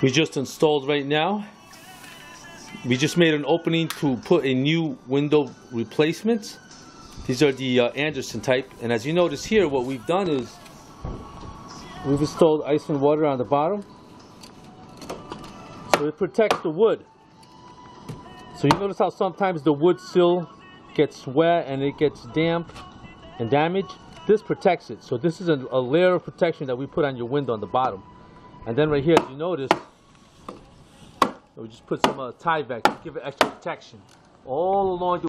we just installed right now. We just made an opening to put a new window replacement. These are the uh, Andersen type, and as you notice here, what we've done is we've installed ice and water on the bottom, so it protects the wood. So you notice how sometimes the wood sill gets wet and it gets damp and damaged. This protects it. So this is a, a layer of protection that we put on your window on the bottom. And then right here, as you notice, we just put some uh, Tyvek to give it extra protection. All along the